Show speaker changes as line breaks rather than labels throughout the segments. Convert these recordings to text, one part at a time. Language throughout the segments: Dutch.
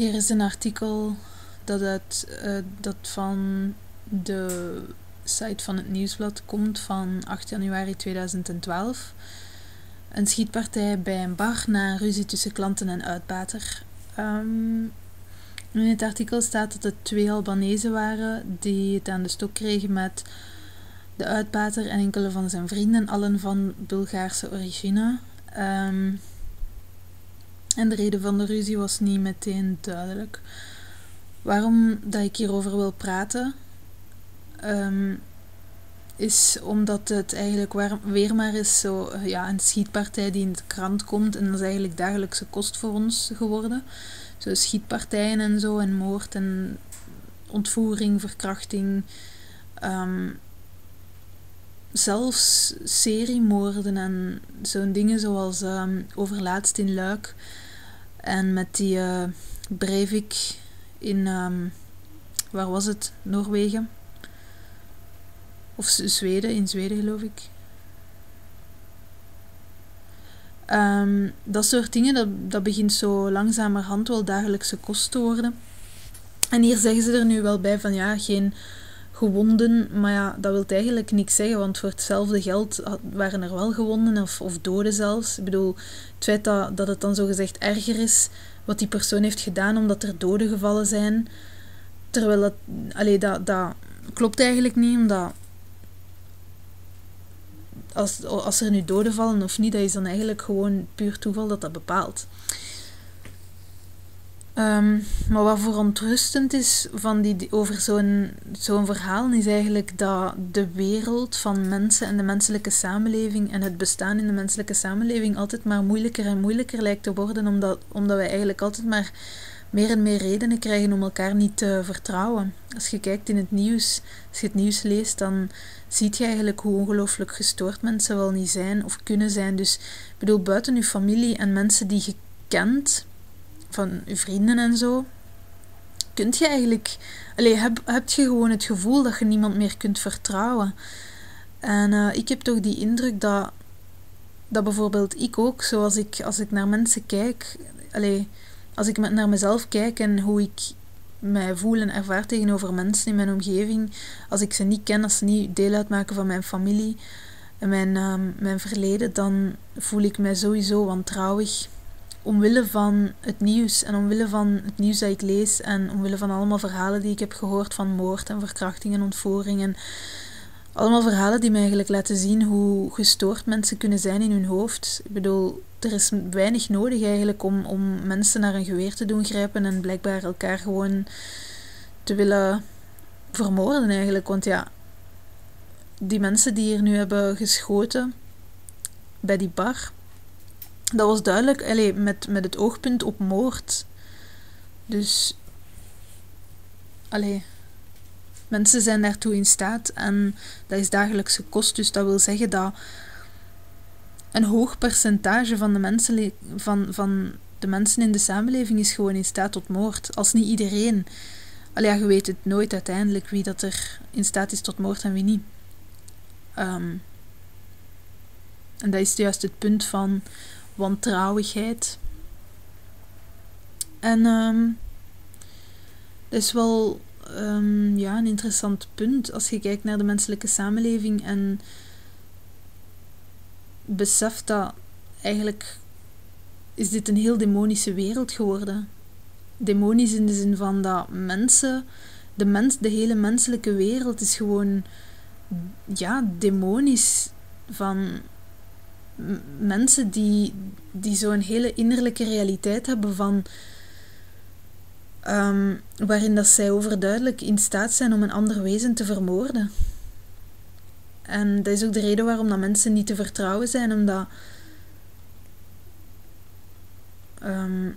Hier is een artikel dat, uit, uh, dat van de site van het nieuwsblad komt van 8 januari 2012. Een schietpartij bij een bar na een ruzie tussen klanten en uitbater. Um, in het artikel staat dat het twee Albanese waren die het aan de stok kregen met de uitbater en enkele van zijn vrienden, allen van Bulgaarse origine. Um, en de reden van de ruzie was niet meteen duidelijk. Waarom dat ik hierover wil praten, um, is omdat het eigenlijk weer maar is zo, ja, een schietpartij die in de krant komt. En dat is eigenlijk dagelijkse kost voor ons geworden. Zo schietpartijen en zo, en moord en ontvoering, verkrachting. Um, zelfs seriemoorden en zo'n dingen zoals um, overlaatst in Luik en met die uh, Breivik in, um, waar was het, Noorwegen? Of Zweden, in Zweden geloof ik. Um, dat soort dingen, dat, dat begint zo langzamerhand wel dagelijkse kost te worden. En hier zeggen ze er nu wel bij van ja, geen gewonden, maar ja, dat wil eigenlijk niks zeggen, want voor hetzelfde geld waren er wel gewonden of, of doden zelfs. Ik bedoel, het feit dat, dat het dan zogezegd erger is wat die persoon heeft gedaan omdat er doden gevallen zijn, terwijl dat, allee, dat, dat klopt eigenlijk niet, omdat als, als er nu doden vallen of niet, dat is dan eigenlijk gewoon puur toeval dat dat bepaalt. Um, maar wat verontrustend is van die, over zo'n zo'n verhaal, is eigenlijk dat de wereld van mensen en de menselijke samenleving en het bestaan in de menselijke samenleving altijd maar moeilijker en moeilijker lijkt te worden, omdat, omdat wij eigenlijk altijd maar meer en meer redenen krijgen om elkaar niet te vertrouwen. Als je kijkt in het nieuws, als je het nieuws leest, dan zie je eigenlijk hoe ongelooflijk gestoord mensen wel niet zijn of kunnen zijn. Dus ik bedoel, buiten je familie en mensen die je kent, van je vrienden en zo, kunt je eigenlijk, alleen heb, heb je gewoon het gevoel dat je niemand meer kunt vertrouwen. En uh, ik heb toch die indruk dat, dat bijvoorbeeld ik ook, zoals ik, als ik naar mensen kijk, allee, als ik naar mezelf kijk en hoe ik mij voel en ervaar tegenover mensen in mijn omgeving, als ik ze niet ken, als ze niet deel uitmaken van mijn familie en mijn, uh, mijn verleden, dan voel ik mij sowieso wantrouwig omwille van het nieuws en omwille van het nieuws dat ik lees en omwille van allemaal verhalen die ik heb gehoord van moord en verkrachting en ontvoering en allemaal verhalen die mij eigenlijk laten zien hoe gestoord mensen kunnen zijn in hun hoofd. Ik bedoel, er is weinig nodig eigenlijk om, om mensen naar een geweer te doen grijpen en blijkbaar elkaar gewoon te willen vermoorden eigenlijk. Want ja, die mensen die hier nu hebben geschoten bij die bar, dat was duidelijk allez, met, met het oogpunt op moord. Dus, allee, mensen zijn daartoe in staat en dat is dagelijkse kost. Dus dat wil zeggen dat een hoog percentage van de mensen, van, van de mensen in de samenleving is gewoon in staat tot moord. Als niet iedereen. Allee, ja, je weet het nooit uiteindelijk wie dat er in staat is tot moord en wie niet. Um, en dat is juist het punt van wantrouwigheid. En um, dat is wel um, ja, een interessant punt als je kijkt naar de menselijke samenleving en beseft dat eigenlijk is dit een heel demonische wereld geworden. Demonisch in de zin van dat mensen, de, mens, de hele menselijke wereld is gewoon ja, demonisch van mensen die, die zo'n hele innerlijke realiteit hebben van um, waarin dat zij overduidelijk in staat zijn om een ander wezen te vermoorden. En dat is ook de reden waarom dat mensen niet te vertrouwen zijn, omdat um,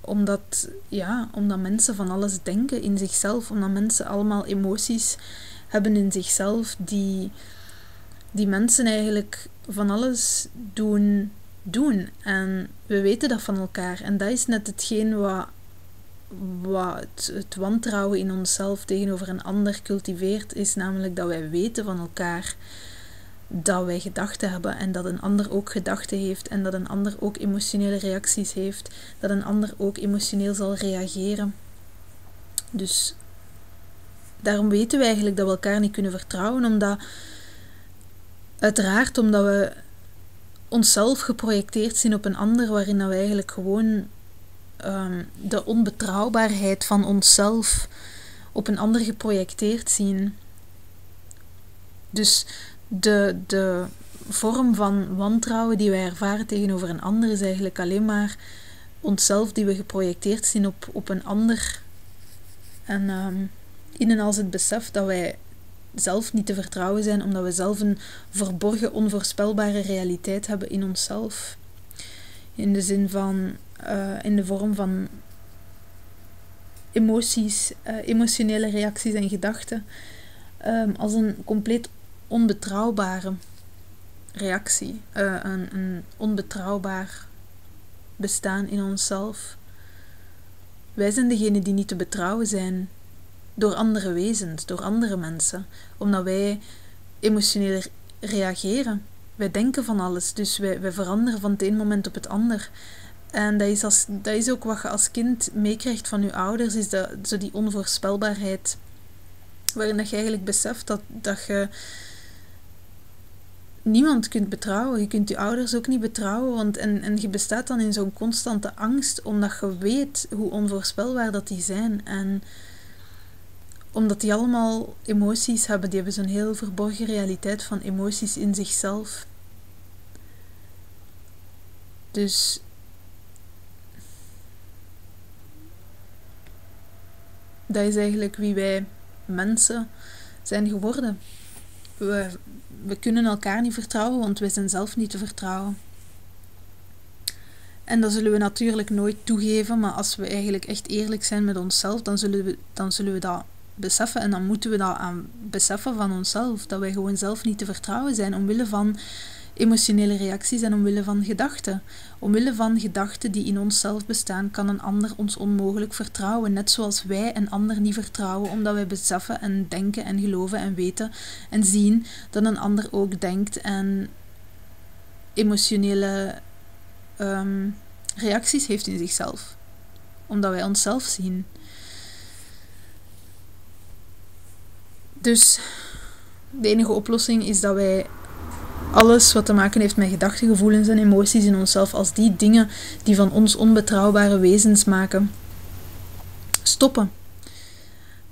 omdat, ja, omdat mensen van alles denken in zichzelf, omdat mensen allemaal emoties hebben in zichzelf die, die mensen eigenlijk van alles doen, doen. En we weten dat van elkaar. En dat is net hetgeen wat, wat het, het wantrouwen in onszelf tegenover een ander cultiveert, is namelijk dat wij weten van elkaar dat wij gedachten hebben en dat een ander ook gedachten heeft en dat een ander ook emotionele reacties heeft, dat een ander ook emotioneel zal reageren. Dus daarom weten we eigenlijk dat we elkaar niet kunnen vertrouwen, omdat uiteraard omdat we onszelf geprojecteerd zien op een ander, waarin we eigenlijk gewoon um, de onbetrouwbaarheid van onszelf op een ander geprojecteerd zien. Dus de, de vorm van wantrouwen die wij ervaren tegenover een ander is eigenlijk alleen maar onszelf die we geprojecteerd zien op, op een ander. En um, in en als het besef dat wij zelf niet te vertrouwen zijn, omdat we zelf een verborgen, onvoorspelbare realiteit hebben in onszelf. In de zin van, uh, in de vorm van emoties, uh, emotionele reacties en gedachten, um, als een compleet onbetrouwbare reactie, uh, een, een onbetrouwbaar bestaan in onszelf. Wij zijn degene die niet te betrouwen zijn door andere wezens, door andere mensen, omdat wij emotioneel reageren. Wij denken van alles, dus wij, wij veranderen van het een moment op het ander. En dat is, als, dat is ook wat je als kind meekrijgt van je ouders, is dat, zo die onvoorspelbaarheid. Waarin dat je eigenlijk beseft dat, dat je niemand kunt betrouwen. Je kunt je ouders ook niet betrouwen. Want, en, en je bestaat dan in zo'n constante angst, omdat je weet hoe onvoorspelbaar dat die zijn. En omdat die allemaal emoties hebben, die hebben zo'n heel verborgen realiteit van emoties in zichzelf. Dus dat is eigenlijk wie wij mensen zijn geworden. We, we kunnen elkaar niet vertrouwen, want wij zijn zelf niet te vertrouwen. En dat zullen we natuurlijk nooit toegeven, maar als we eigenlijk echt eerlijk zijn met onszelf, dan zullen we, dan zullen we dat beseffen. En dan moeten we dat aan beseffen van onszelf. Dat wij gewoon zelf niet te vertrouwen zijn omwille van emotionele reacties en omwille van gedachten. Omwille van gedachten die in onszelf bestaan, kan een ander ons onmogelijk vertrouwen. Net zoals wij een ander niet vertrouwen, omdat wij beseffen en denken en geloven en weten en zien dat een ander ook denkt en emotionele um, reacties heeft in zichzelf. Omdat wij onszelf zien. Dus de enige oplossing is dat wij alles wat te maken heeft met gedachten, gevoelens en emoties in onszelf, als die dingen die van ons onbetrouwbare wezens maken, stoppen.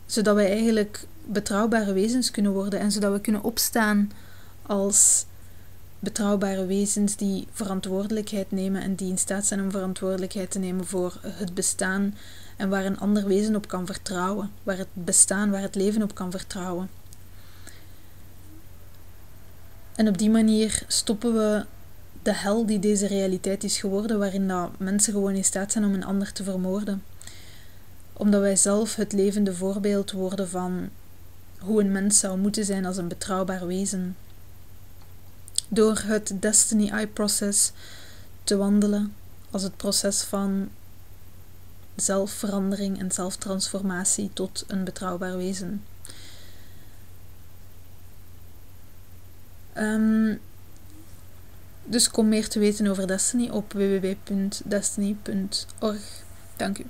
Zodat wij eigenlijk betrouwbare wezens kunnen worden en zodat we kunnen opstaan als betrouwbare wezens die verantwoordelijkheid nemen en die in staat zijn om verantwoordelijkheid te nemen voor het bestaan en waar een ander wezen op kan vertrouwen, waar het bestaan, waar het leven op kan vertrouwen. En op die manier stoppen we de hel die deze realiteit is geworden, waarin dat mensen gewoon in staat zijn om een ander te vermoorden. Omdat wij zelf het levende voorbeeld worden van hoe een mens zou moeten zijn als een betrouwbaar wezen. Door het Destiny Eye-proces te wandelen, als het proces van zelfverandering en zelftransformatie tot een betrouwbaar wezen. Um, dus kom meer te weten over Destiny op www.destiny.org. Dank u.